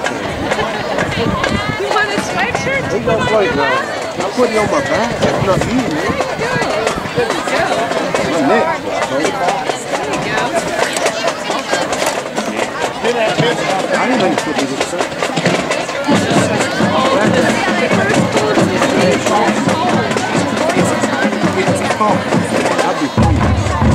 You want a sweatshirt? Ain't no point, no. I'm putting on my back. That's not you, man. There you go. My neck. There you go. I didn't think it was a I'll be free.